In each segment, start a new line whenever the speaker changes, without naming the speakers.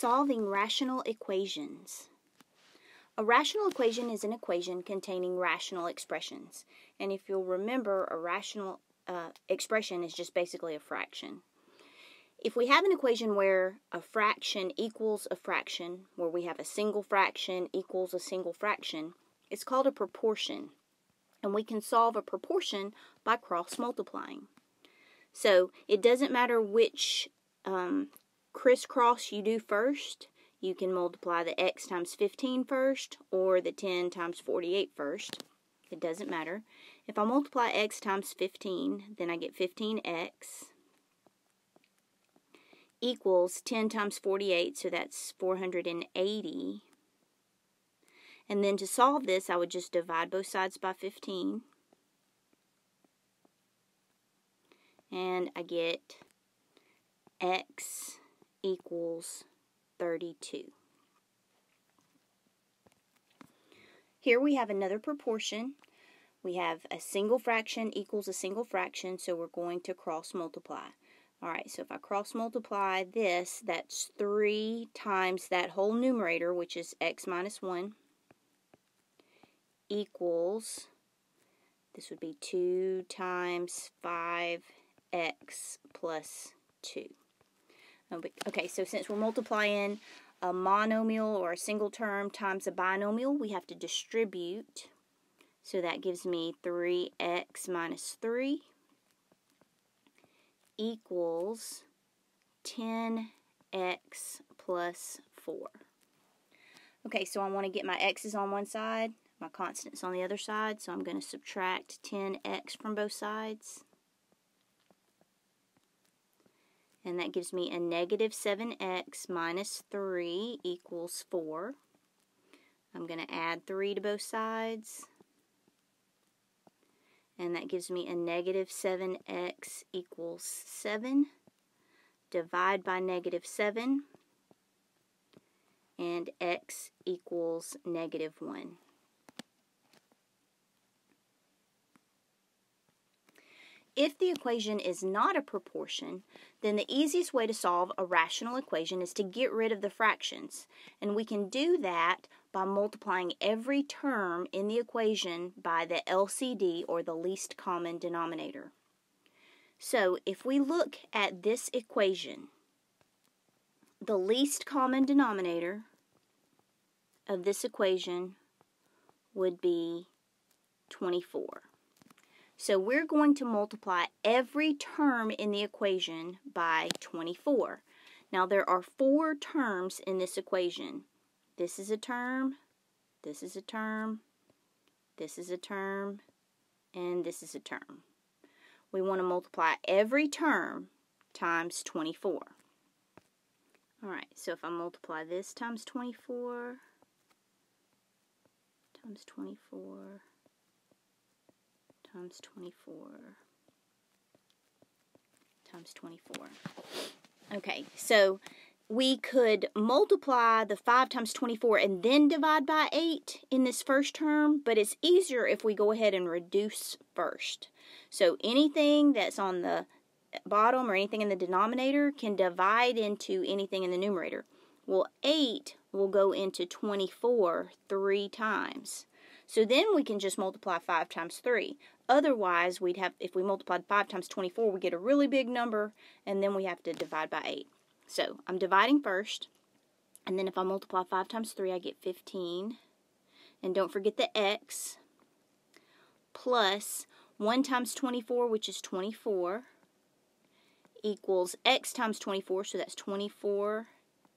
Solving rational equations. A rational equation is an equation containing rational expressions. And if you'll remember, a rational uh, expression is just basically a fraction. If we have an equation where a fraction equals a fraction, where we have a single fraction equals a single fraction, it's called a proportion. And we can solve a proportion by cross multiplying. So it doesn't matter which um, crisscross you do first, you can multiply the x times 15 first or the 10 times 48 first. It doesn't matter. If I multiply x times 15, then I get 15x equals 10 times 48, so that's 480. And then to solve this, I would just divide both sides by 15. And I get x equals 32. Here we have another proportion. We have a single fraction equals a single fraction, so we're going to cross multiply. Alright, so if I cross multiply this, that's 3 times that whole numerator, which is x minus 1, equals, this would be 2 times 5x plus 2. Okay, so since we're multiplying a monomial or a single term times a binomial, we have to distribute. So that gives me 3x minus 3 equals 10x plus 4. Okay, so I want to get my x's on one side, my constants on the other side, so I'm going to subtract 10x from both sides. And that gives me a negative 7x minus 3 equals 4. I'm going to add 3 to both sides, and that gives me a negative 7x equals 7. Divide by negative 7, and x equals negative 1. If the equation is not a proportion, then the easiest way to solve a rational equation is to get rid of the fractions. And we can do that by multiplying every term in the equation by the LCD or the least common denominator. So if we look at this equation, the least common denominator of this equation would be 24. So we're going to multiply every term in the equation by 24. Now there are four terms in this equation. This is a term, this is a term, this is a term, and this is a term. We want to multiply every term times 24. Alright, so if I multiply this times 24, times 24, times 24 times 24. Okay, so we could multiply the 5 times 24 and then divide by 8 in this first term, but it's easier if we go ahead and reduce first. So anything that's on the bottom or anything in the denominator can divide into anything in the numerator. Well, 8 will go into 24 three times. So then we can just multiply 5 times 3. Otherwise, we'd have, if we multiplied 5 times 24, we get a really big number, and then we have to divide by 8. So I'm dividing first, and then if I multiply 5 times 3, I get 15. And don't forget the x, plus 1 times 24, which is 24, equals x times 24, so that's 24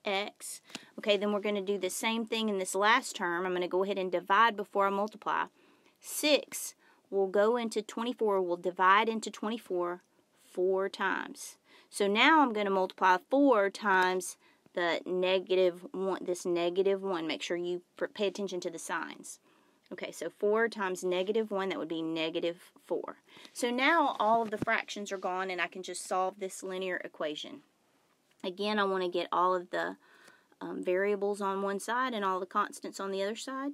x. Okay, then we're going to do the same thing in this last term. I'm going to go ahead and divide before I multiply. 6 will go into 24, will divide into 24 four times. So now I'm going to multiply 4 times the negative 1, this negative 1. Make sure you pay attention to the signs. Okay, so 4 times negative 1, that would be negative 4. So now all of the fractions are gone and I can just solve this linear equation. Again, I want to get all of the um, variables on one side and all the constants on the other side.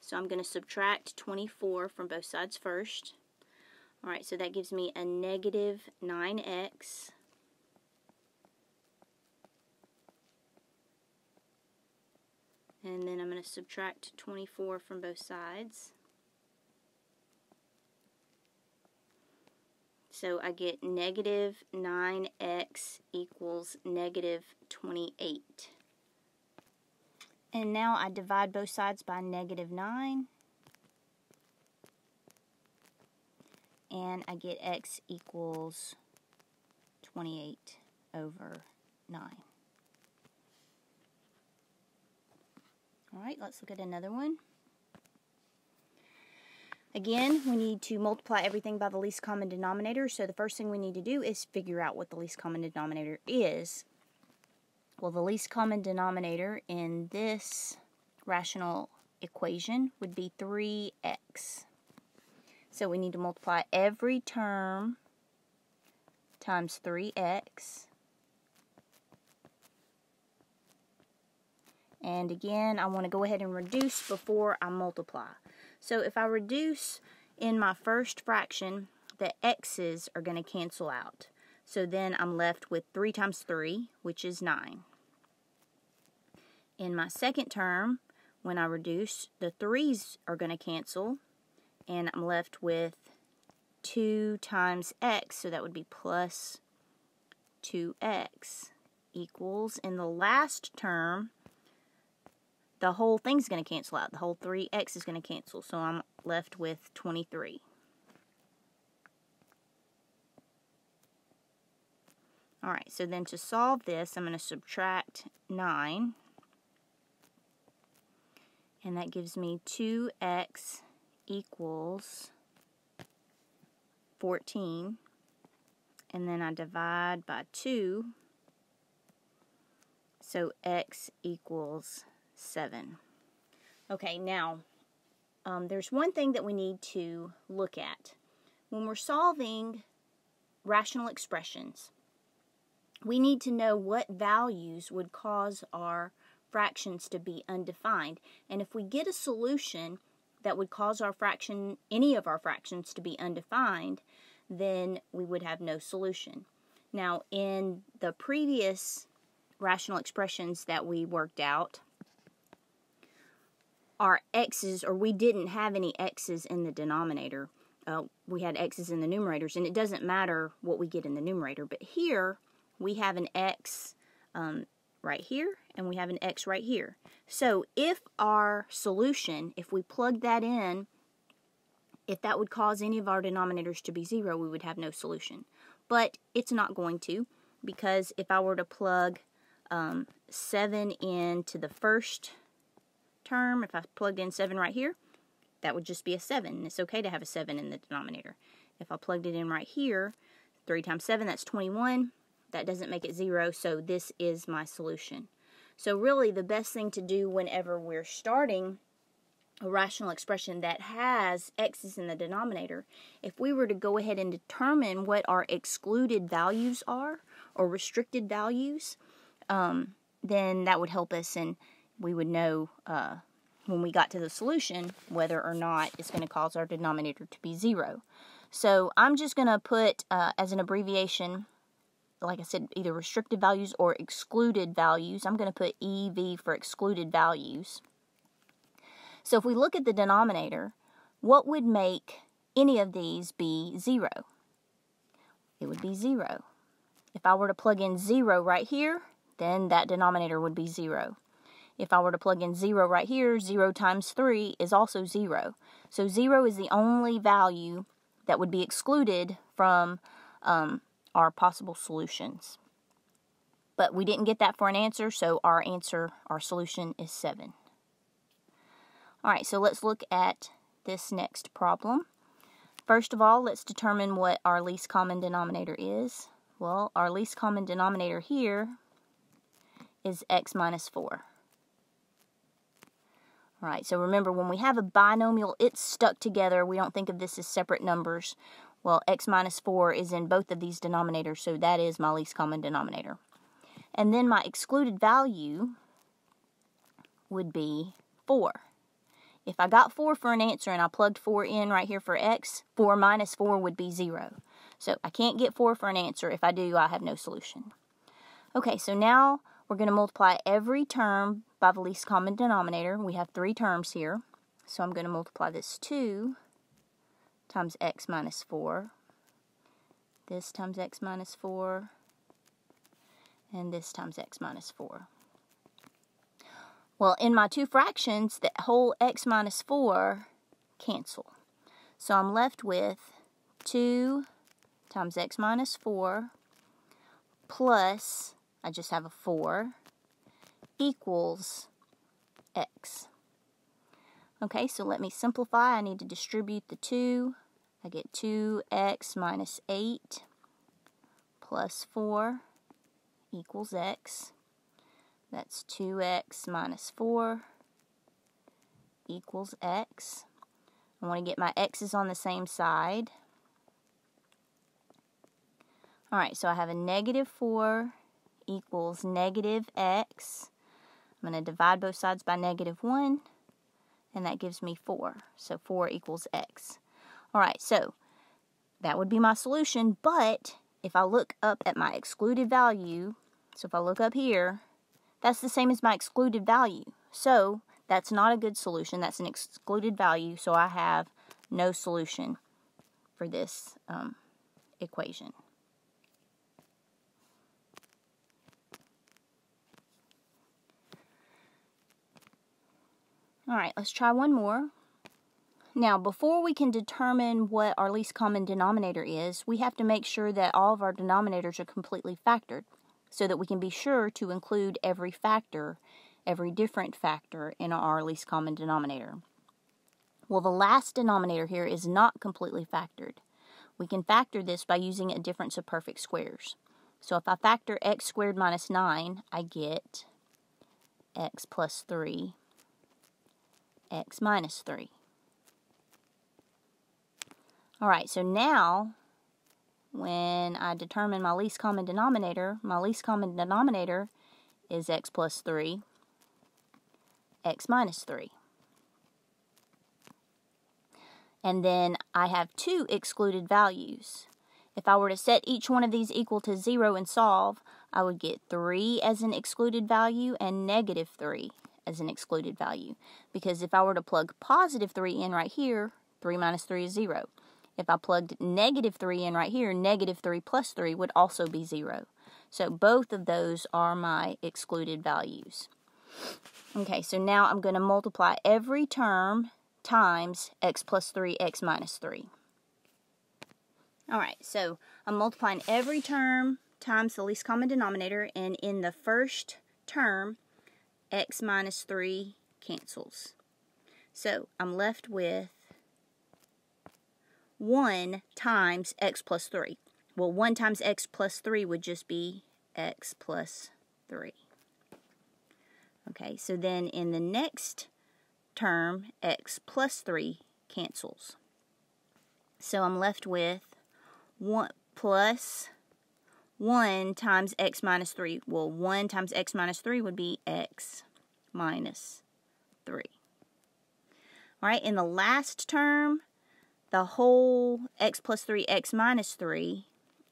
So I'm going to subtract 24 from both sides first. Alright, so that gives me a negative 9x And then I'm going to subtract 24 from both sides. So I get negative 9x equals negative 28. And now I divide both sides by negative 9. And I get x equals 28 over 9. All right, let's look at another one. Again, we need to multiply everything by the least common denominator. So the first thing we need to do is figure out what the least common denominator is. Well, the least common denominator in this rational equation would be 3x. So we need to multiply every term times 3x. And again, I want to go ahead and reduce before I multiply. So if I reduce in my first fraction, the x's are going to cancel out. So then I'm left with 3 times 3, which is 9. In my second term, when I reduce, the 3's are going to cancel, and I'm left with 2 times x, so that would be plus 2x equals, in the last term, the whole thing's going to cancel out. The whole 3x is going to cancel. So I'm left with 23. Alright, so then to solve this, I'm going to subtract 9. And that gives me 2x equals 14. And then I divide by 2. So x equals 7. Okay, now, um, there's one thing that we need to look at. When we're solving rational expressions, we need to know what values would cause our fractions to be undefined. And if we get a solution that would cause our fraction, any of our fractions to be undefined, then we would have no solution. Now, in the previous rational expressions that we worked out, our x's, or we didn't have any x's in the denominator. Uh, we had x's in the numerators, and it doesn't matter what we get in the numerator. But here, we have an x um, right here, and we have an x right here. So if our solution, if we plug that in, if that would cause any of our denominators to be zero, we would have no solution. But it's not going to, because if I were to plug um, 7 into the first term, if I plugged in 7 right here, that would just be a 7. It's okay to have a 7 in the denominator. If I plugged it in right here, 3 times 7, that's 21. That doesn't make it 0, so this is my solution. So really, the best thing to do whenever we're starting a rational expression that has x's in the denominator, if we were to go ahead and determine what our excluded values are, or restricted values, um, then that would help us and we would know uh, when we got to the solution whether or not it's going to cause our denominator to be 0. So I'm just going to put uh, as an abbreviation, like I said, either restricted values or excluded values. I'm going to put EV for excluded values. So if we look at the denominator, what would make any of these be 0? It would be 0. If I were to plug in 0 right here, then that denominator would be 0. If I were to plug in 0 right here, 0 times 3 is also 0. So 0 is the only value that would be excluded from um, our possible solutions. But we didn't get that for an answer, so our answer, our solution is 7. Alright, so let's look at this next problem. First of all, let's determine what our least common denominator is. Well, our least common denominator here is x minus 4. Right, so remember when we have a binomial, it's stuck together. We don't think of this as separate numbers. Well, x minus 4 is in both of these denominators, so that is my least common denominator. And then my excluded value would be 4. If I got 4 for an answer and I plugged 4 in right here for x, 4 minus 4 would be 0. So I can't get 4 for an answer. If I do, I have no solution. Okay, so now we're going to multiply every term by the least common denominator. We have three terms here. So I'm going to multiply this 2 times x minus 4. This times x minus 4. And this times x minus 4. Well, in my two fractions, the whole x minus 4 cancel. So I'm left with 2 times x minus 4 plus, I just have a 4, equals x. Okay, so let me simplify. I need to distribute the 2. I get 2x minus 8 plus 4 equals x. That's 2x minus 4 equals x. I want to get my x's on the same side. Alright, so I have a negative 4 equals negative x. I'm going to divide both sides by negative 1, and that gives me 4. So 4 equals x. Alright, so that would be my solution, but if I look up at my excluded value, so if I look up here, that's the same as my excluded value. So that's not a good solution. That's an excluded value, so I have no solution for this um, equation. All right, let's try one more. Now, before we can determine what our least common denominator is, we have to make sure that all of our denominators are completely factored so that we can be sure to include every factor, every different factor in our least common denominator. Well, the last denominator here is not completely factored. We can factor this by using a difference of perfect squares. So if I factor x squared minus 9, I get x plus 3, x minus 3. Alright, so now when I determine my least common denominator, my least common denominator is x plus 3, x minus 3. And then I have two excluded values. If I were to set each one of these equal to 0 and solve, I would get 3 as an excluded value and negative 3 as an excluded value. Because if I were to plug positive 3 in right here, 3 minus 3 is 0. If I plugged negative 3 in right here, negative 3 plus 3 would also be 0. So both of those are my excluded values. Okay, so now I'm going to multiply every term times x plus 3, x minus 3. Alright, so I'm multiplying every term times the least common denominator, and in the first term, x minus 3 cancels. So I'm left with 1 times x plus 3. Well, 1 times x plus 3 would just be x plus 3. Okay, so then in the next term, x plus 3 cancels. So I'm left with 1 plus 1 times x minus 3. Well, 1 times x minus 3 would be x minus 3. All right, in the last term, the whole x plus 3, x minus 3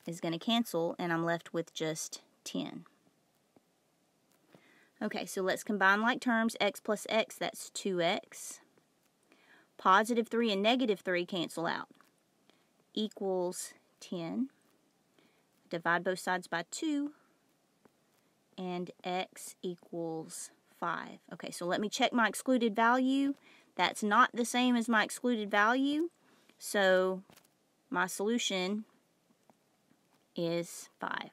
is going to cancel, and I'm left with just 10. Okay, so let's combine like terms. x plus x, that's 2x. Positive 3 and negative 3 cancel out. Equals 10. Divide both sides by 2. And x equals 5. Okay, so let me check my excluded value. That's not the same as my excluded value. So my solution is 5.